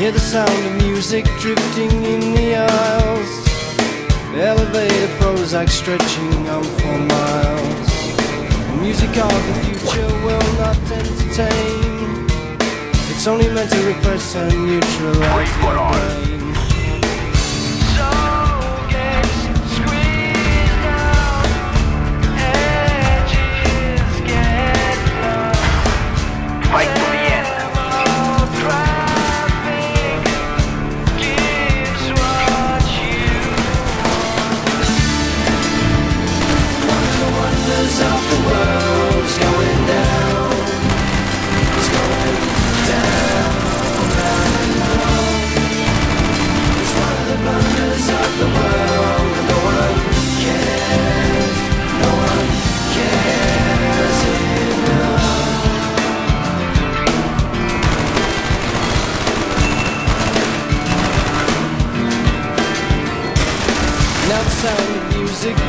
Hear the sound of music drifting in the aisles. The elevator Prozac stretching on for miles. The music of the future will not entertain. It's only meant to repress and neutralize your brain.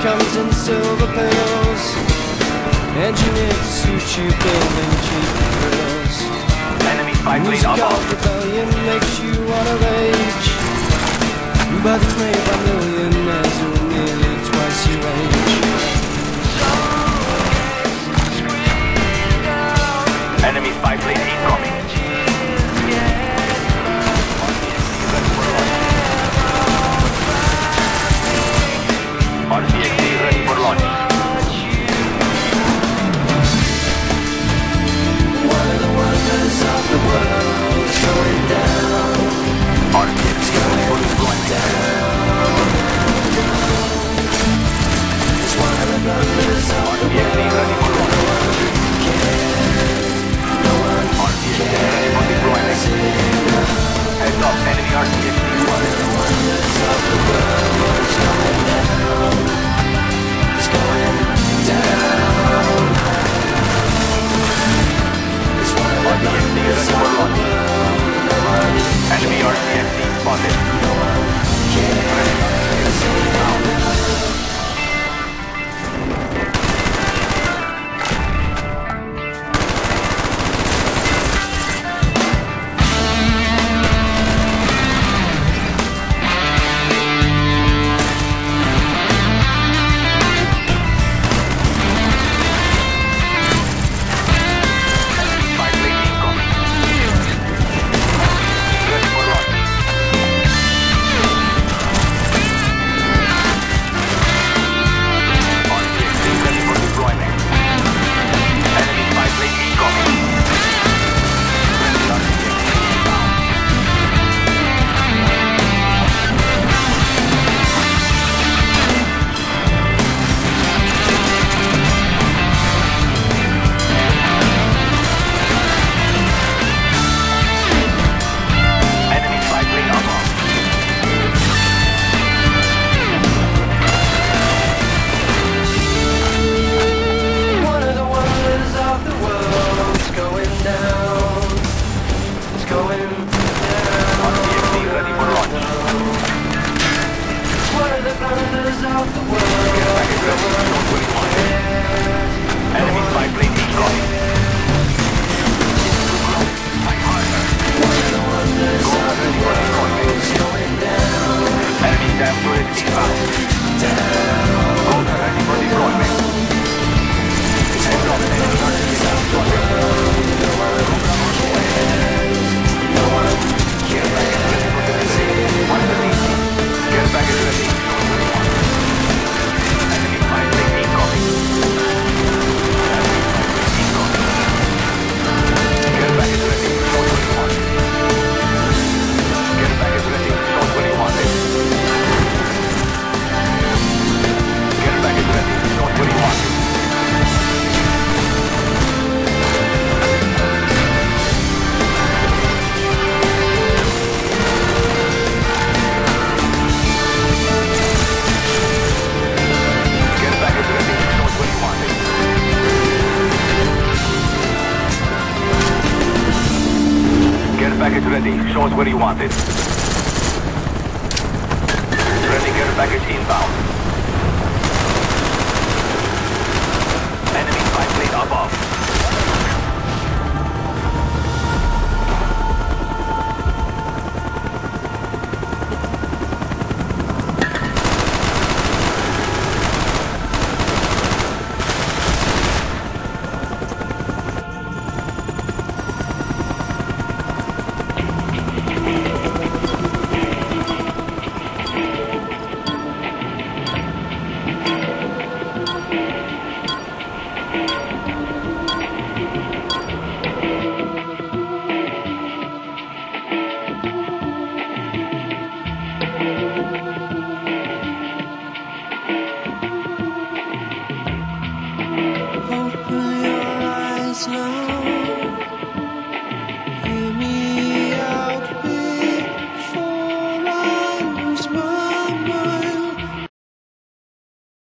comes in silver pearls engineered to suit you building cheap thrills Enemy fight lead up. rebellion makes you wanna rage But it's made by millionaires package ready. Show us where you want it. Ready care package inbound. Slow.